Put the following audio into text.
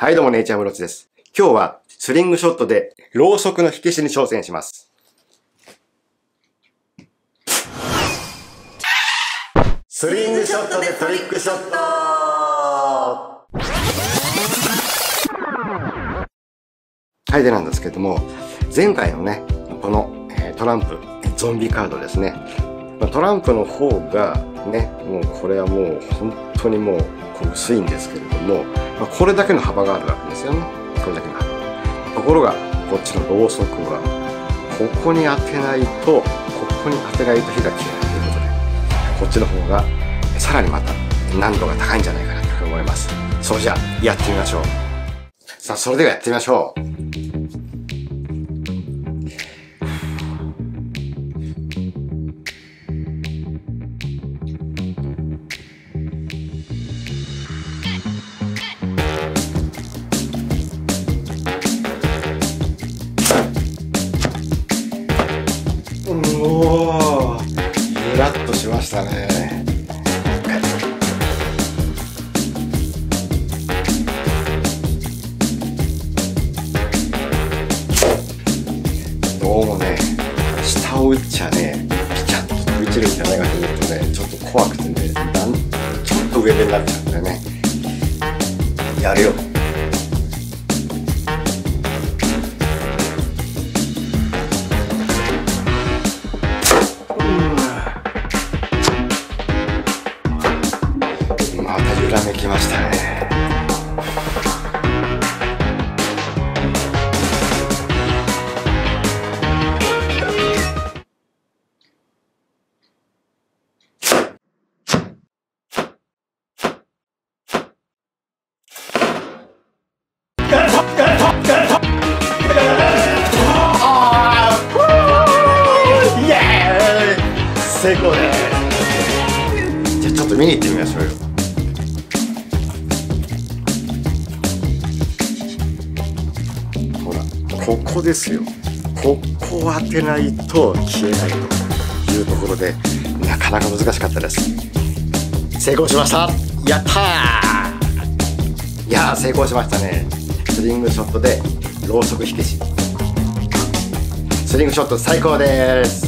はい、どうも、ネイチャームロチです。今日は、スリングショットで、ろうそくの火消しに挑戦します。スリングショットでトリックショットはい、でなんですけども、前回のね、この、えトランプ、ゾンビカードですね。トランプの方が、ね、もうこれはもう本当にもうこう薄いんですけれども、まあ、これだけの幅があるわけですよね。これだけの幅。ところがこっちのろうそくはここに当てないとここに当てないと火が消えないということでこっちの方がさらにまた難度が高いんじゃないかなと思います。そうじゃあやってみましょう。さあそれではやってみましょう。ラッとしましたね。どうもね下を打っちゃねピチャッと飛び散るんじゃないかと思うとねちょっと怖くてねなんちょっと上でなっちゃうんだよね。やるよ。ひらめきましたね。成功ですじゃあちょっと見に行ってみましょうよここですよ。ここを当てないと消えないというところでなかなか難しかったです。成功しました。やったー。いや成功しましたね。スリングショットでろうそく火消し。スリングショット最高です。